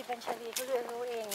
นี่เป็นชลีเขาเรียนรู้เอง